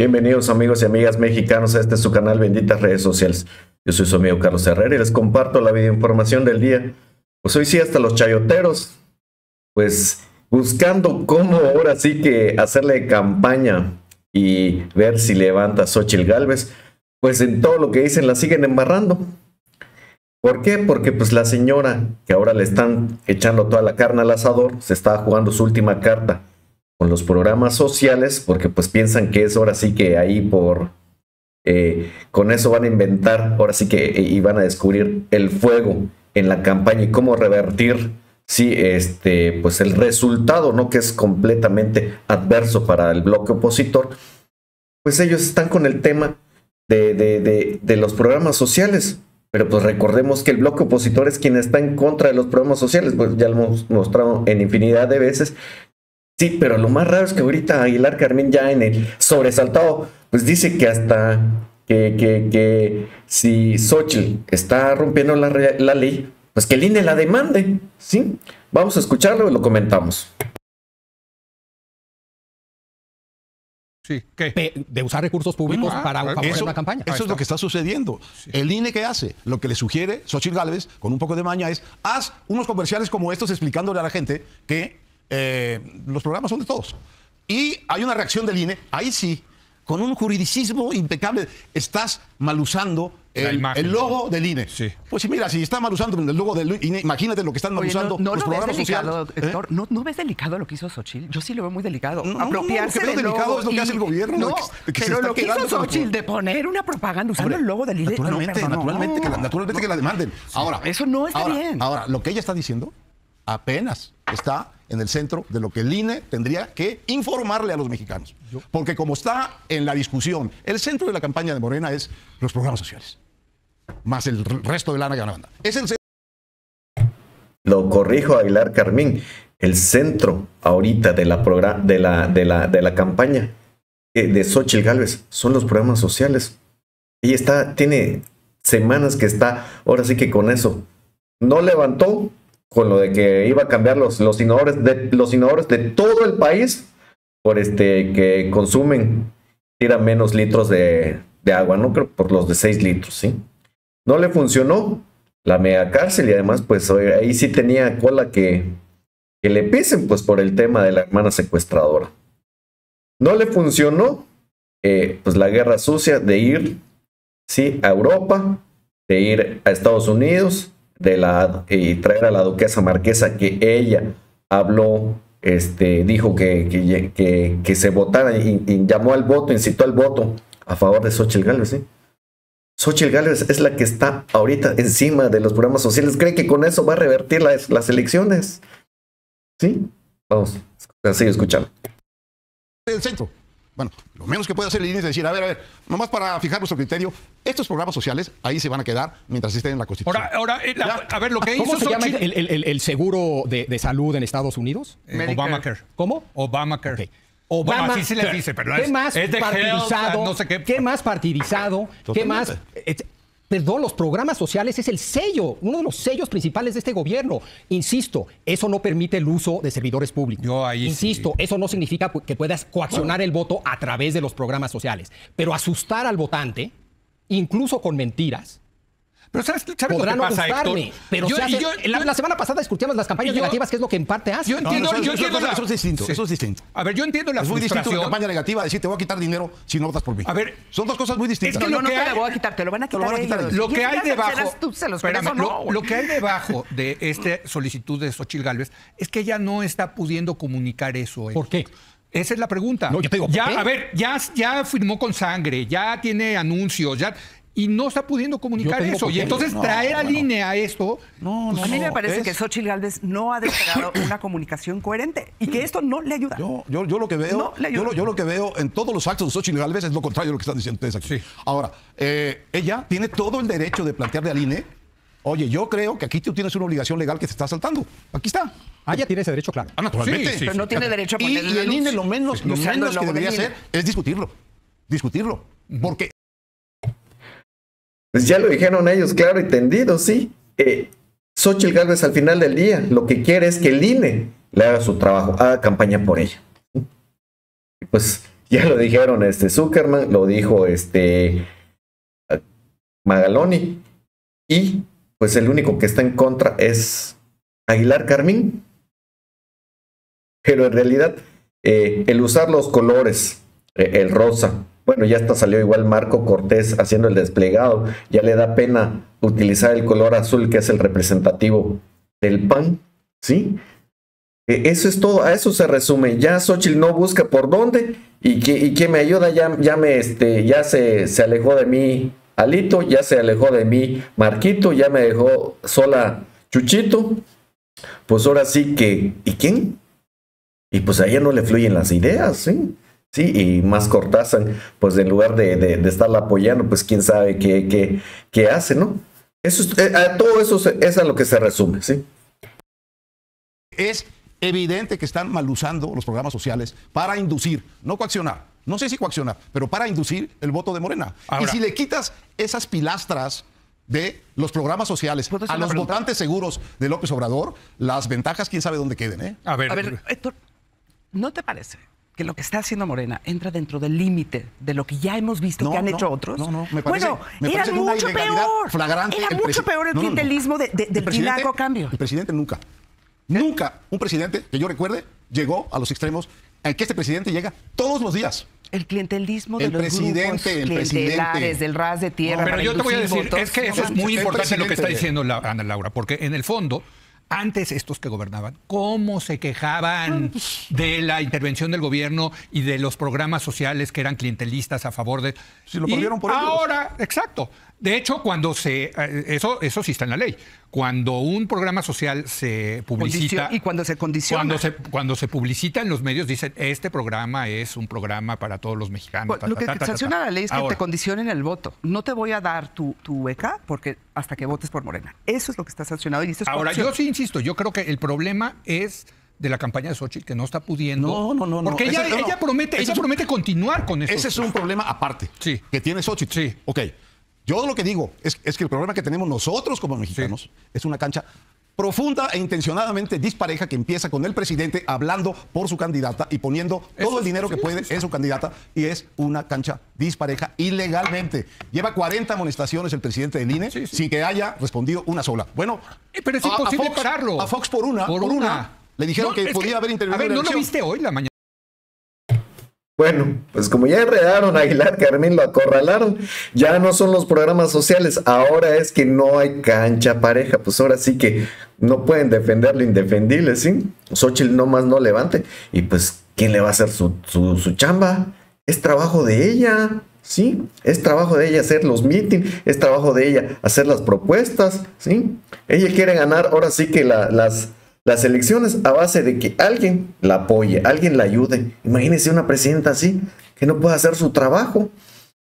Bienvenidos amigos y amigas mexicanos a este su canal Benditas Redes Sociales. Yo soy su amigo Carlos Herrera y les comparto la videoinformación del día. Pues hoy sí hasta los chayoteros, pues buscando cómo ahora sí que hacerle campaña y ver si levanta Xochitl Galvez, pues en todo lo que dicen la siguen embarrando. ¿Por qué? Porque pues la señora que ahora le están echando toda la carne al asador, se está jugando su última carta con los programas sociales, porque pues piensan que es ahora sí que ahí por, eh, con eso van a inventar, ahora sí que eh, y van a descubrir el fuego en la campaña y cómo revertir, sí, este, pues el resultado, ¿no? Que es completamente adverso para el bloque opositor, pues ellos están con el tema de, de, de los programas sociales. Pero pues recordemos que el bloque opositor es quien está en contra de los programas sociales, pues ya lo hemos mostrado en infinidad de veces, Sí, pero lo más raro es que ahorita Aguilar Carmen ya en el sobresaltado, pues dice que hasta que, que, que si Xochitl está rompiendo la, la, ley, pues que el INE la demande, ¿sí? Vamos a escucharlo y lo comentamos. Sí, ¿qué? De usar recursos públicos Ah, para favorecer Eso, una campaña. eso es lo que está sucediendo. El INE que hace, lo que le sugiere Xochitl Gálvez, con un poco de maña, es haz unos comerciales como estos explicándole a la gente que eh, los programas son de todos. Y hay una reacción del INE, ahí sí, con un juridicismo impecable. Estás mal usando el, imagen. el logo del INE. Sí. Pues sí, mira, si está mal usando el logo del INE, imagínate lo que están mal Oye, usando no, no los lo ves programas delicado, sociales. ¿eh? ¿No, ¿No ves delicado lo que hizo Xochitl? Yo sí lo veo muy delicado. No, no, no, Apropiarse lo que veo del delicado logo es lo que y- hace el gobierno, No, de que- de que se pero lo que hizo Xochitl de poner una propaganda usando Hombre, el logo del INE. no, Naturalmente, perdón, naturalmente, que la, no. naturalmente que la demanden. Ahora, Eso no está ahora- bien. Ahora, lo que ella está diciendo apenas está en el centro de lo que el INE tendría que informarle a los mexicanos. Porque como está en la discusión, el centro de la campaña de Morena es los programas sociales, más el resto de lana que van a mandar. Es el centro Lo corrijo Aguilar Carmín. El centro ahorita de la, de la, de la, de la campaña eh, de Xochitl Gálvez son los programas sociales. Y está, tiene semanas que está, ahora sí que con eso. No levantó con lo de que iba a cambiar los, los inodores de los inodores de todo el país por este que consumen, tiran menos litros de, de agua, no creo por los de 6 litros, ¿sí? No le funcionó la mega cárcel y además pues ahí sí tenía cola que, que le pisen pues por el tema de la hermana secuestradora. No le funcionó eh, pues la guerra sucia de ir sí a Europa, de ir a Estados Unidos, de la y traer a la duquesa marquesa que ella habló, este, dijo que, que, que, que se votara y, llamó al voto, incitó al voto a favor de Xochitl Gálvez, ¿sí? Xochitl Gálvez es la que está ahorita encima de los programas sociales. ¿Cree que con eso va a revertir las, las elecciones? ¿Sí? Vamos, a seguir escuchando. del centro. Bueno, lo menos que puede hacer el INE es decir, a ver, a ver, nomás para fijar nuestro criterio, estos programas sociales ahí se van a quedar mientras estén en la Constitución. Ahora, ahora eh, la- a ver, lo que ¿Cómo hizo se llama Xochitl- el, el- el- el seguro de, de salud en Estados Unidos? Eh. Obamacare. ¿Cómo? Obamacare. Bueno, Obama, así se le dice, pero ¿qué es, más es de partidizado? health, no sé qué. más partidizado? ¿Qué más? Perdón, los programas sociales es el sello, uno de los sellos principales de este gobierno. Insisto, eso no permite el uso de servidores públicos. Yo ahí sí. Insisto, eso no significa que puedas coaccionar el voto a través de los programas sociales. Pero asustar al votante, incluso con mentiras, Pero ¿sabes, sabes lo podrá que no pasa, gustarme. Héctor? Pero Yo- se hace- y yo- la, yo- la semana pasada discutíamos las campañas yo- negativas, que es lo que en parte hace. Yo No, no, entiendo, eso, yo eso- entiendo eso- la- eso es distinto, Sí. eso es distinto. A ver, yo entiendo la es muy distinto una frustración. campaña negativa decir te voy a quitar dinero si no votas por mí. A ver, son dos cosas muy distintas. es que No, lo no, que no te hay- la voy a quitar, te lo van a Te lo quitar, van a quitar ellos. ellos. Lo que hay debajo, Tú se los espérame, lo, no, lo que hay debajo de esta solicitud de Xochitl Galvez es que ella no está pudiendo comunicar eso. ¿Por qué? Esa es la pregunta. No, yo te digo, ¿por ya, qué? a ver, ya, ya firmó con sangre, ya tiene anuncios, ya y no está pudiendo comunicar eso. Y entonces No, traer al bueno. INE a esto, No, no, A mí me parece es- que Xochitl Galvez no ha desplegado una comunicación coherente y que esto no le ayuda. Yo, yo, yo lo que veo, yo, lo, yo lo que veo en todos los actos de Xochitl Galvez es lo contrario de lo que están diciendo ustedes aquí. Sí. Ahora, eh, ella tiene todo el derecho de plantearle al INE, oye, yo creo que aquí tú tienes una obligación legal que te está saltando. Aquí está. Ah, ya tiene ese derecho, claro. Ah, naturalmente. Sí, sí, Pero no tiene derecho a Y, ponerle y la el INE lo menos, lo menos que debería INE. hacer es discutirlo. Discutirlo. Porque Pues ya lo dijeron ellos, claro y tendido, sí. Eh, Xochitl Gálvez al final del día lo que quiere es que el INE le haga su trabajo, haga campaña por ella. Pues Ya lo dijeron este Zuckerman, lo dijo este Magaloni. Y pues el único que está en contra es Aguilar Carmín. Pero en realidad, eh, el usar los colores, eh, el rosa, bueno, ya hasta salió igual Marco Cortés haciendo el desplegado, ya le da pena utilizar el color azul que es el representativo del PAN, ¿sí? E, eso es todo, a eso se resume. Ya Xochitl no busca por dónde y que, y me ayuda, ya, ya, me, este, ya se, se alejó de mí Alito, ya se alejó de mí Marquito, ya me dejó sola Chuchito. Pues ahora sí que, ¿y quién? Y pues a ella no le fluyen las ideas, ¿sí? Sí, y más Cortázar, pues en lugar de, de, estarla apoyando, pues quién sabe qué, qué, qué hace, ¿no? Eso, eh, todo eso es a lo que se resume, ¿sí? Es evidente que están mal usando los programas sociales para inducir, no coaccionar, no sé si coaccionar, pero para inducir el voto de Morena. y si le quitas esas pilastras de los programas sociales a los votantes seguros de López Obrador, las ventajas quién sabe dónde queden, ¿eh? A ver, a ver Héctor, ¿no te parece que lo que está haciendo Morena entra dentro del límite de lo que ya hemos visto que han hecho otros. No, no, me parece, bueno, era mucho peor. Flagrante era mucho peor el clientelismo de, del el cambio. El presidente nunca Nunca un presidente que yo recuerde llegó a los extremos en que este presidente llega todos los días. El clientelismo de el los presidente, grupos el presidente. del ras de tierra. pero yo te voy a decir, es que eso es muy importante lo que está diciendo Ana Laura, porque en el fondo antes estos que gobernaban, cómo se quejaban de la intervención del gobierno y de los programas sociales que eran clientelistas a favor de... Si lo perdieron por Ahora, exacto. De hecho, cuando se. Eh, eso, eso sí está en la ley. Cuando un programa social se publicita. y cuando se condiciona. Cuando se, cuando se publicita en los medios, dicen: Este programa es un programa para todos los mexicanos. lo que te sanciona la ley es que te condicionen el voto. No te voy a dar tu, tu beca porque hasta que votes por Morena. Eso es lo que está sancionado. Y ahora, yo sí insisto, yo creo que el problema es de la campaña de Xochitl que no está pudiendo. No, no, no. Porque ella, ella, promete, ella promete continuar con eso. Ese es un problema aparte. Sí. Que tiene Xochitl. Sí. Ok. Yo lo que digo es, que el problema que tenemos nosotros como mexicanos es una cancha profunda e intencionadamente dispareja que empieza con el presidente hablando por su candidata y poniendo todo el dinero que puede en su candidata y es una cancha dispareja ilegalmente. Lleva 40 amonestaciones el presidente del INE sin que haya respondido una sola. Bueno, eh, pero es imposible pararlo. A Fox por una, por, una. Le dijeron que podía haber intervenido. A ver, ¿no lo viste hoy la mañana? Bueno, pues como ya enredaron Aguilar Carmín, lo acorralaron, ya no son los programas sociales, ahora es que no hay cancha pareja, pues ahora sí que no pueden defender lo indefendible, ¿sí? Xochitl nomás no levante, y pues, ¿quién le va a hacer su, su, chamba? Es trabajo de ella, ¿sí? Es trabajo de ella hacer los meetings, es trabajo de ella hacer las propuestas, ¿sí? Ella quiere ganar, ahora sí que las las elecciones a base de que alguien la apoye, alguien la ayude. Imagínense una presidenta así, que no puede hacer su trabajo.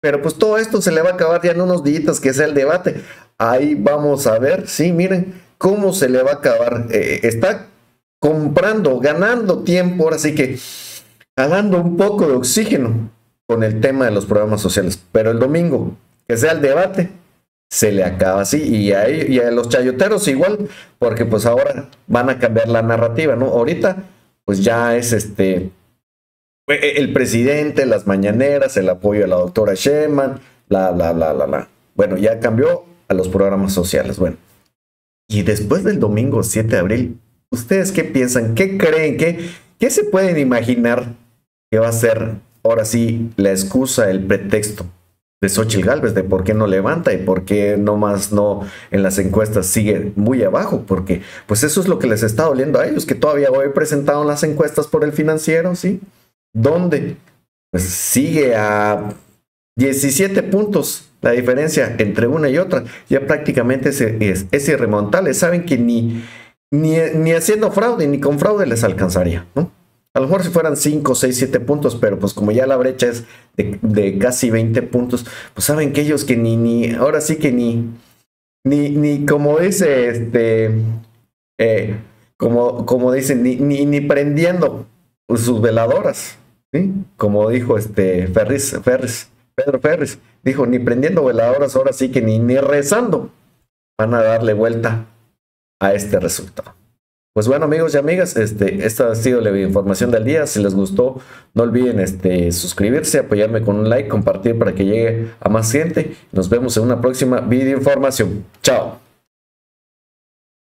Pero pues todo esto se le va a acabar ya en unos días que sea el debate. Ahí vamos a ver, sí, miren cómo se le va a acabar. Eh, está comprando, ganando tiempo, ahora sí que ganando un poco de oxígeno con el tema de los programas sociales. Pero el domingo, que sea el debate, se le acaba así. Y a, y a los chayoteros igual, porque pues ahora van a cambiar la narrativa, ¿no? Ahorita, pues ya es este e, el presidente, las mañaneras, el apoyo de la doctora Sheman, bla, bla, bla, bla, bla. Bueno, ya cambió a los programas sociales. Bueno, y después del domingo 7 de abril, ¿ustedes qué piensan? ¿Qué creen? ¿Qué, qué se pueden imaginar que va a ser ahora sí la excusa, el pretexto de Xochitl Galvez, de por qué no levanta y por qué más no en las encuestas sigue muy abajo, porque pues eso es lo que les está doliendo a ellos, que todavía hoy presentaron las encuestas por el financiero, ¿sí? ¿Dónde? Pues sigue a 17 puntos la diferencia entre una y otra, ya prácticamente es, es, es irremontable, saben que ni, ni, ni haciendo fraude ni con fraude les alcanzaría, ¿no? A lo mejor si fueran 5, 6, 7 puntos, pero pues como ya la brecha es de, casi 20 puntos, pues saben que ellos que ni, ni, ahora sí que ni, ni, ni como dice este, eh, como, como dicen, ni, ni, ni prendiendo sus veladoras, ¿sí? Como dijo este Ferris, Ferris, Pedro Ferris, dijo, ni prendiendo veladoras, ahora sí que ni, ni rezando van a darle vuelta a este resultado. Pues bueno, amigos y amigas, este, esta ha sido la información del día. Si les gustó, no olviden este, suscribirse, apoyarme con un like, compartir para que llegue a más gente. Nos vemos en una próxima video información. Chao.